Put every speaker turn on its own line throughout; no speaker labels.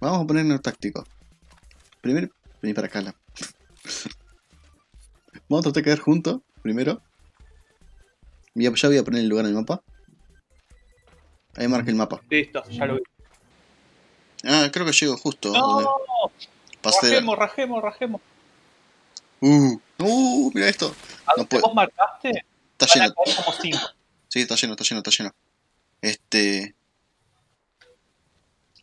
Vamos a ponernos táctico. Primero, vení para acá. la- Vamos a tratar de caer juntos, primero. Ya, ya voy a poner el lugar en el mapa. Ahí marca el mapa.
Listo, ya lo vi.
Ah, creo que llego justo.
¡No! Rajemos, rajemos, rajemos.
Uh, uh, mira esto.
¿A
No puedo.
vos marcaste?
Está lleno.
caer como cinco.
Sí, está lleno, está lleno, está lleno. Este.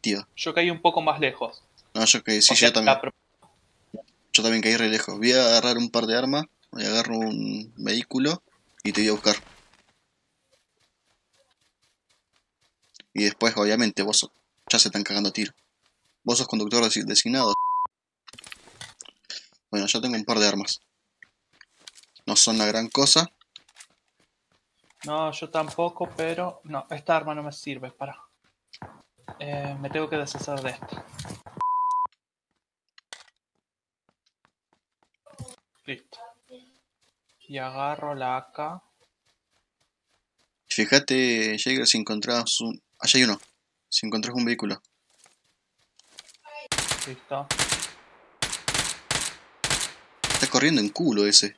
Tío.
Yo caí un poco más lejos.
No, yo que sí,
O sea,
yo también.
la
Yo también caí re lejos. Voy a agarrar un par de armas. Voy a agarrar un vehículo. Y te voy a buscar. Y después, obviamente, vos sos- ya se están cagando a tiro. Vos sos conductor desi- designado. Bueno, ya tengo un par de armas. No son la gran cosa.
No, yo tampoco, pero... No, esta arma no me sirve, para. Eh, me tengo que deshacer de esta. Listo. Y agarro la AK.
Fíjate, Jaeger, si encontrás un... Allá hay uno. Si encontrás un vehículo.
Listo.
Está corriendo en culo ese.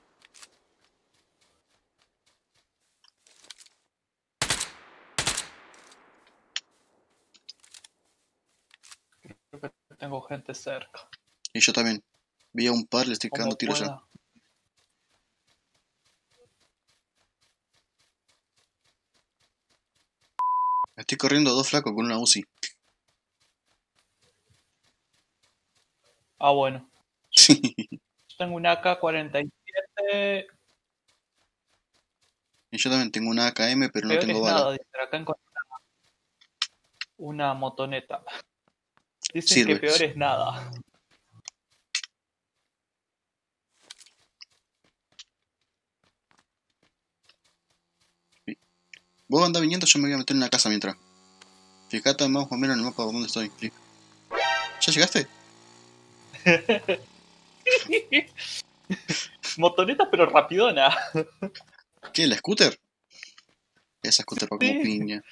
Creo que tengo gente cerca.
Y yo también. Vi a un par, le estoy cagando tiros ya. Estoy corriendo a dos flacos con una UCI.
Ah, bueno.
Sí.
Yo tengo un AK-47.
Y yo también tengo una AKM, pero no tengo
es
bala.
nada, acá una, una motoneta. Dicen
Sirve.
que peor es nada.
Vos andás viniendo, yo me voy a meter en la casa mientras. Fíjate más o menos en el mapa dónde estoy. ¿Ya llegaste?
motoneta pero rapidona.
¿Qué? ¿La scooter? Esa scooter va como piña.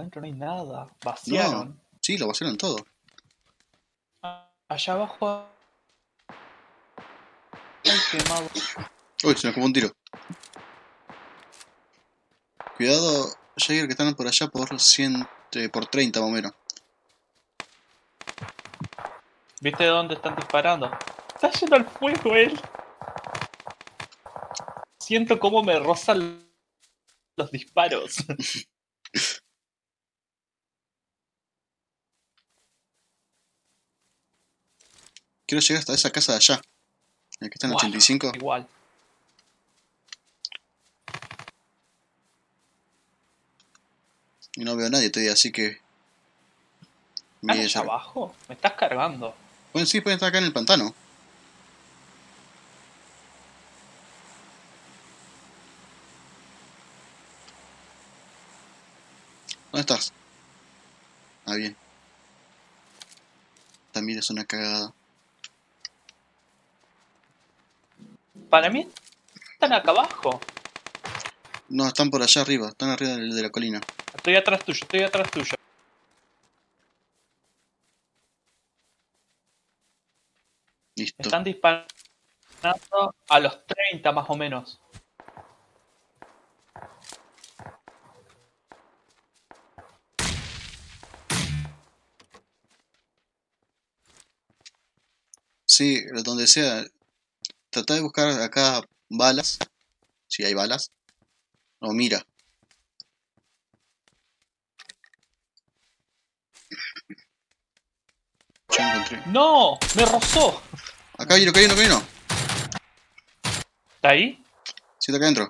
Adentro no hay nada. Vaciaron.
Sí, lo vaciaron todo.
Allá abajo. Ay, quemado.
Uy, se me fumó un tiro. Cuidado, Jaeger, que están por allá por 100, eh, por 30 más o menos.
¿Viste de dónde están disparando? Está yendo al fuego él. Siento cómo me rozan los disparos.
Quiero llegar hasta esa casa de allá. El que está en el
Buah,
85.
Igual.
Y no veo a nadie todavía, así que...
¿Están allá abajo? Me estás cargando.
Pueden, sí, pueden estar acá en el pantano. ¿Dónde estás? Ah, bien. También es una cagada.
Para mí están acá abajo.
No, están por allá arriba, están arriba de la colina.
Estoy atrás tuyo, estoy atrás tuyo.
Listo.
Están disparando a los 30 más o menos.
Sí, donde sea. Trata de buscar acá balas. Si hay balas. No, mira. Ya encontré.
¡No! ¡Me rozó!
Acá vino, acá vino, acá vino.
¿Está ahí?
Sí, está acá adentro.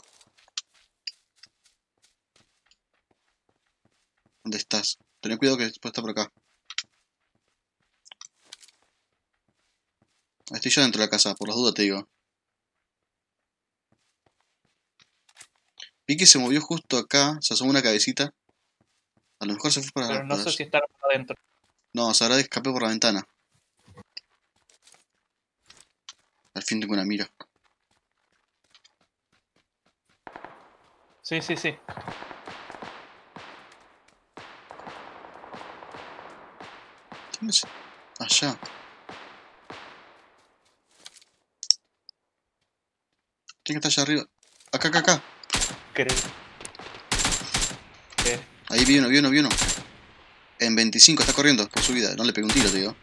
¿Dónde estás? Ten cuidado que después está por acá. Estoy yo dentro de la casa, por las dudas te digo. Vi que se movió justo acá, se asomó una cabecita. A lo mejor se fue para
Pero no sé
allá.
si está adentro.
No, se habrá escapé por la ventana. Al fin tengo una mira.
Sí, sí, sí.
¿Dónde es? Allá. Tiene que estar allá arriba. Acá, acá, acá.
Creo.
Ahí vi uno, vi uno, vi uno. En 25 está corriendo por su vida. No le pegué un tiro, te digo.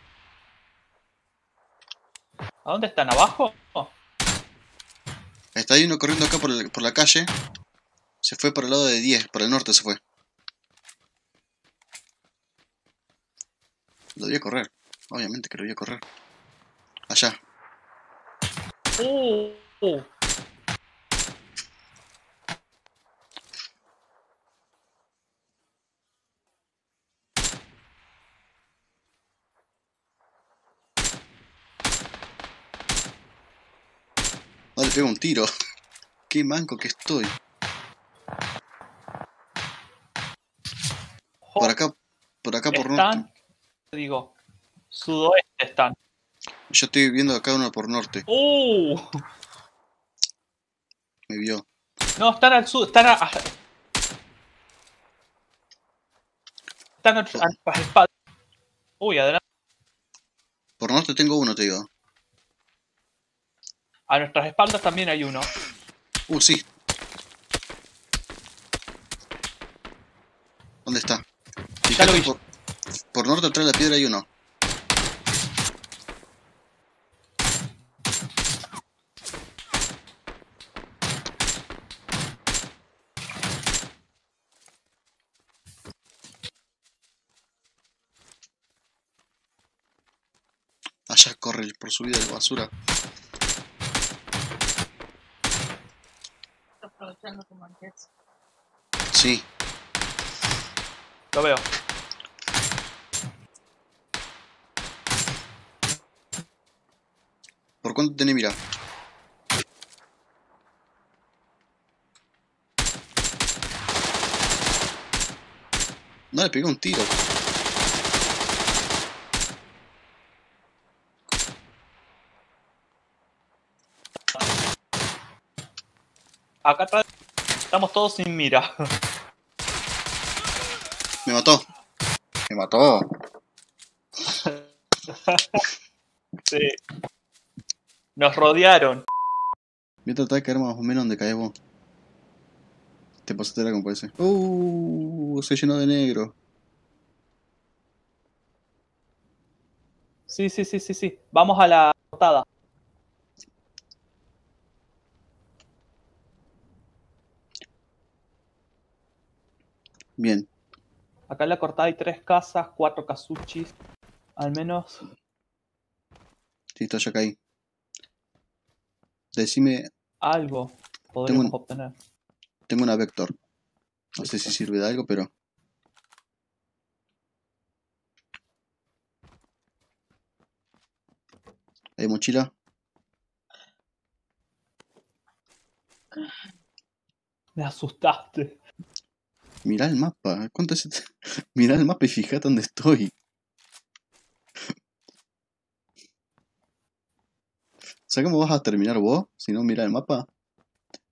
¿A dónde están? ¿Abajo?
Está ahí uno corriendo acá por, el- por la calle. Se fue por el lado de 10, por el norte se fue. Lo voy a correr. Obviamente que lo voy a correr. Allá.
Uh, uh.
Un tiro. Qué manco que estoy. Por acá, por acá por norte.
Digo, sudoeste están.
Yo estoy viendo acá uno por norte.
Uh.
Me vio.
No, están al sur, están a... Están a, a nuestras espaldas. Uy, adelante.
Por norte tengo uno, te digo.
A nuestras espaldas también hay uno.
Uh, sí. ¿Dónde está? Fíjate, por, por norte atrás de la piedra hay uno. Allá corre por su vida de basura. Sí,
Lo veo.
¿por cuánto tenés mira? No le pegué un tiro.
Acá atrás estamos todos sin mira.
Me mató. Me mató.
Sí. Nos rodearon.
Voy a tratar de caer más o menos donde caes vos. Te pasaste la como parece. Uh, se llenó de negro.
Sí, sí, sí, sí, sí. Vamos a la portada.
Bien.
Acá en la cortada hay tres casas, cuatro casuchis. Al menos.
Listo, ya caí. Decime,
algo podríamos
un-
obtener.
tengo una Vector. No sé si sirve de algo, pero... ¿Hay mochila?
Me asustaste.
Mirá el mapa. ¿Cuánto es este? Mirá el mapa y fíjate dónde estoy. ¿Sabes cómo vas a terminar vos? Si no mirá el mapa.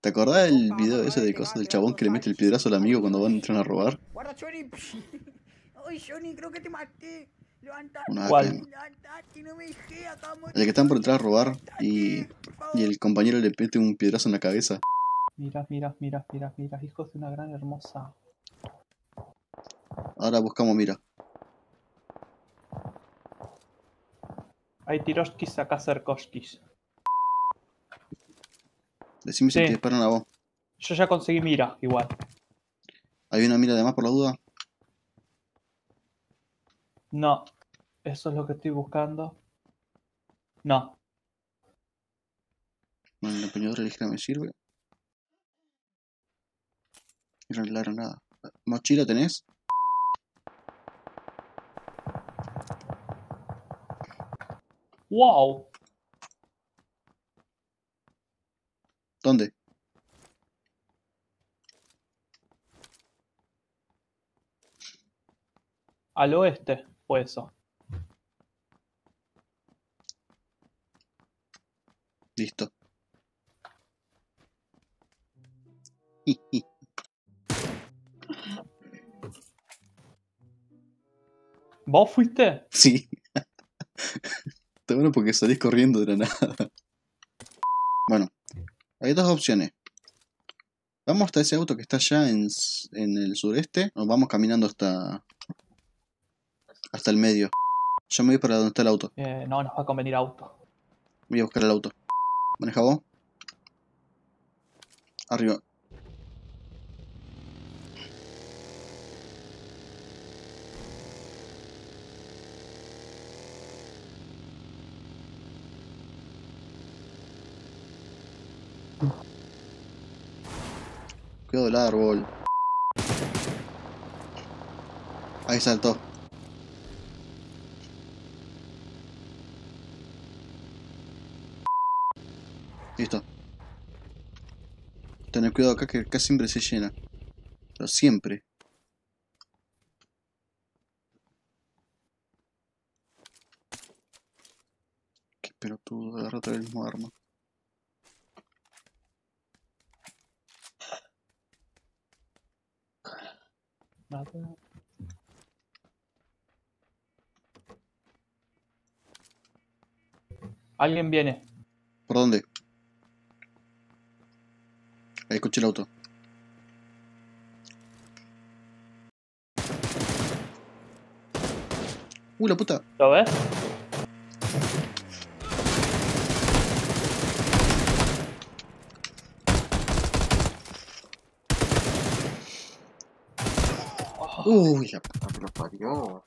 ¿Te acordás del video ese de cosas del chabón que le mete el piedrazo al amigo cuando van a entrar a robar?
Guarda, Johnny. Ay, Johnny, creo que te maté. Levantate.
Una
¿Cuál?
El que están por entrar a robar y, y el compañero le mete un piedrazo en la cabeza.
Mira, mira, mira, mira, mira. Hijos de una gran hermosa.
Ahora buscamos, mira.
Hay tiroskis acá cercoskis.
Decime si te disparan a vos.
Yo ya conseguí mira, igual.
¿Hay una mira de más por la duda?
No. Eso es lo que estoy buscando. No.
Bueno, la empuñadura ligera me sirve. Y no granada. ¿Mochila tenés?
¡Wow!
¿Dónde?
Al oeste fue eso.
Listo.
¿Vos fuiste?
sí. Está bueno porque salís corriendo de la nada. Bueno, hay dos opciones. Vamos hasta ese auto que está allá en, en el sureste o vamos caminando hasta hasta el medio. Yo me voy para donde está el auto.
Eh, no, nos va a convenir auto.
Voy a buscar el auto. ¿Maneja vos? Arriba. Cuidado del árbol. Ahí saltó. Listo. Tener cuidado acá que acá siempre se llena. Pero siempre. Qué pelotudo, agarra otra vez el mismo arma.
Alguien viene.
¿Por dónde? Ahí escuché el auto. Uy, la puta.
¿Lo ves?
Uy, la puta que lo parió.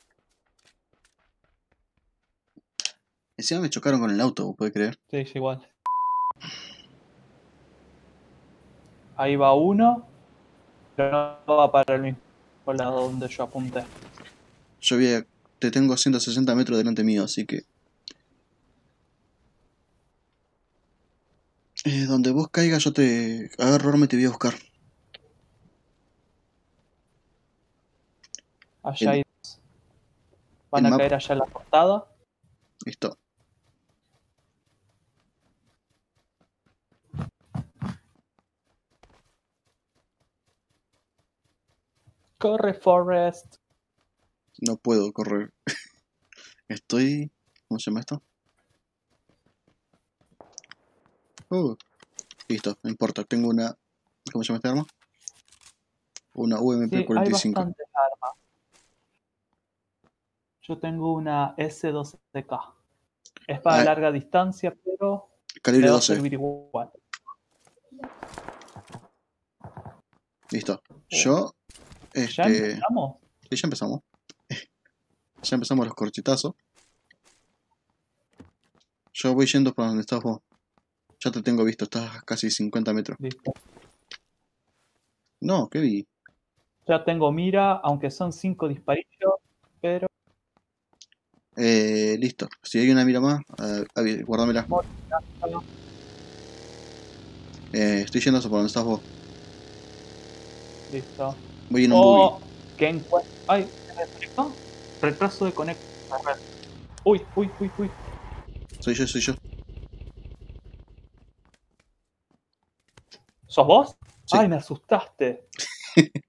Encima me chocaron con el auto, ¿vos podés creer?
Sí, es igual. Ahí va uno. Pero no va para el mismo lado donde yo apunté.
Yo vi te tengo a 160 metros delante mío, así que... Eh, donde vos caigas yo te agarro y te voy a buscar.
Allá
El-
hay dos. Van a
mapa-
caer allá en la portada.
Listo.
Corre, Forrest.
No puedo correr. Estoy... ¿Cómo se llama esto? Uh, listo, no importa. Tengo una... ¿Cómo se llama esta arma? Una
Sí, hay
UMP-45.
bastantes armas. Yo tengo una S12K. Es para
Ah.
larga distancia, pero
Calibre
me va a
12.
servir igual.
Listo. Yo...
¿Ya
Este...
empezamos?
Sí, ya empezamos. Ya empezamos los corchetazos. Yo voy yendo para donde estás vos. Ya te tengo visto, estás a casi 50 metros.
Listo.
No, ¿qué vi?
Ya tengo mira, aunque son cinco disparitos, pero
Eh, listo. Si hay una mira más, avi- guárdamela. Eh, estoy yendo hacia por donde estás vos.
listo.
Voy en un
Oh,
buggy.
¿qué encuentro? Ay, ¿se desconectó? Retraso de conecto. Uy, uy, uy, uy.
Soy yo, soy yo.
¿Sos vos?
Sí.
Ay, me asustaste.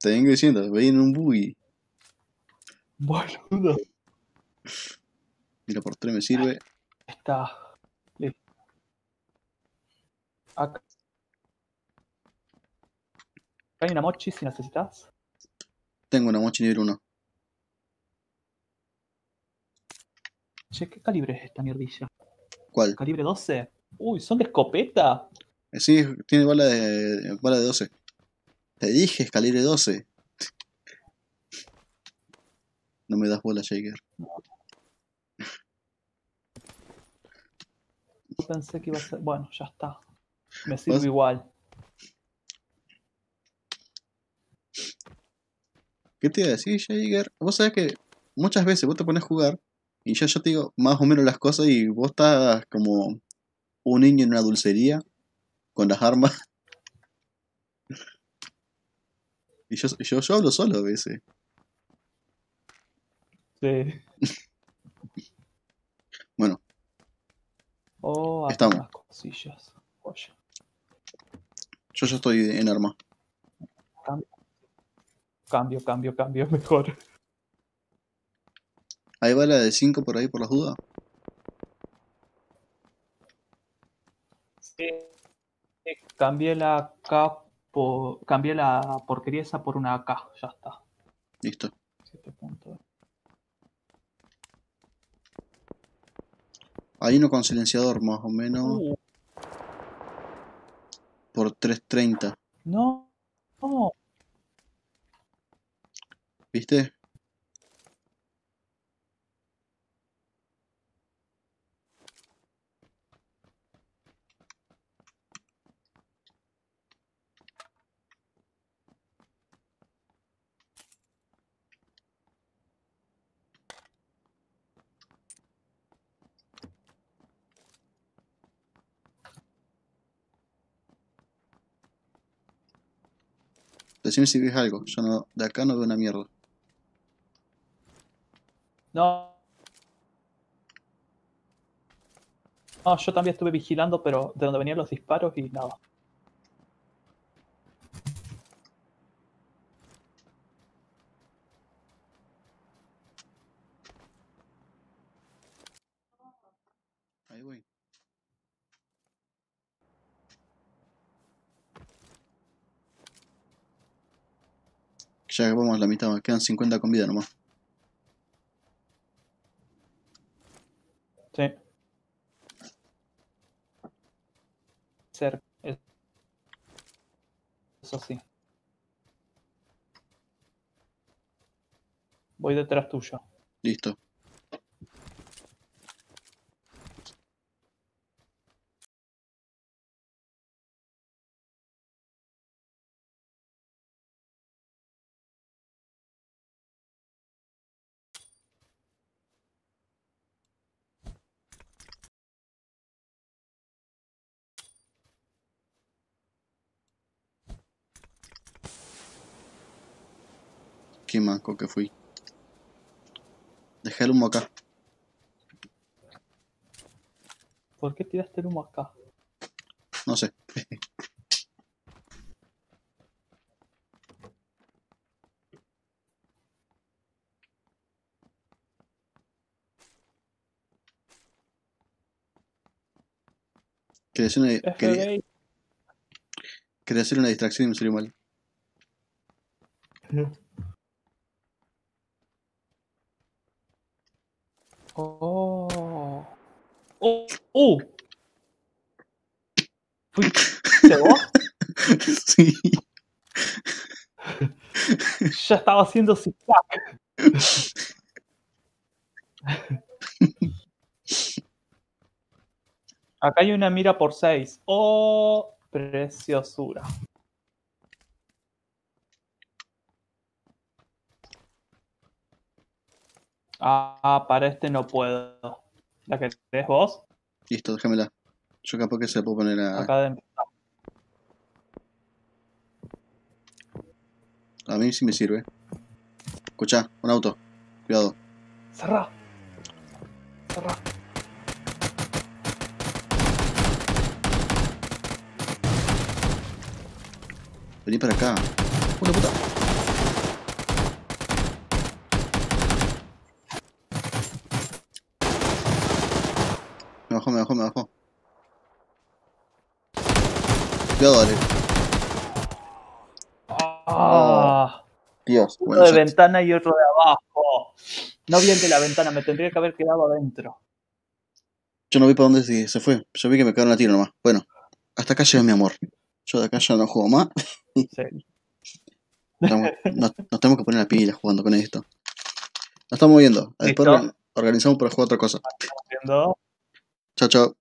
Te vengo diciendo, voy en un buggy.
Boludo.
Mira, por tres me sirve.
Está. Listo. Acá. Hay una mochi si necesitas.
Tengo una mochi nivel 1.
Che, ¿qué calibre es esta mierdilla?
¿Cuál?
¿Calibre 12? Uy, ¿son de escopeta?
Eh, Sí, tiene bala de, bala de 12. Te dije, es calibre 12. No me das bola, Jaeger.
Yo pensé que iba a ser. Bueno, ya está. Me sirve
¿Vos?
igual.
¿Qué te iba a decir, Jaeger? Vos sabés que muchas veces vos te pones a jugar y yo, yo te digo más o menos las cosas y vos estás como un niño en una dulcería con las armas. Y yo, yo, yo hablo solo a veces.
Sí. Oh,
Estamos.
Las cosillas. Oye.
Yo ya estoy en arma.
Cambio, cambio, cambio, mejor.
¿Hay bala de 5 por ahí por las dudas?
Sí. sí. Cambié la K por... Cambié la porquería esa por una K, ya está.
Listo. Hay uno con silenciador más o menos
Uh,
por 330.
no, no.
¿Viste? Decime si ves algo. Yo no, de acá no veo una mierda.
No. No, yo también estuve vigilando, pero de donde venían los disparos y nada.
Ahí voy. Ya vamos a la mitad, quedan 50 con vida nomás.
Sí. Cerca. es- Eso sí. Voy detrás tuyo.
Listo. Qué manco que fui. Dejé el humo acá.
¿Por qué tiraste el humo acá?
No sé. Quería hacer, una, quería, quería hacer una distracción y me salió mal.
Oh. Oh. ¿Fuiste vos?
sí.
Ya estaba haciendo zigzag. Acá hay una mira por 6. Oh, preciosura. Ah, para este no puedo. ¿La querés vos?
Listo, déjamela. Yo capaz que se la puedo poner a...
Acá adentro.
A mí sí me sirve. Escucha, un auto. Cuidado.
Cerrá. Cerrá.
Vení para acá. ¡Una puta! Me bajó, me bajó, me bajó. Cuidado, dale.
Ah.
Dios.
Uno
Bueno,
de ventana y otro de abajo. No vi de la ventana, me tendría que haber quedado adentro.
yo no vi para dónde se se fue. Yo vi que me quedaron a tiro nomás. Bueno, hasta acá llega mi amor. Yo de acá ya no juego más.
Sí.
Estamos- nos, nos tenemos que poner la pila jugando con esto. Nos estamos viendo. Después
Listo.
organizamos para jugar otra cosa.
Viendo.
Cho.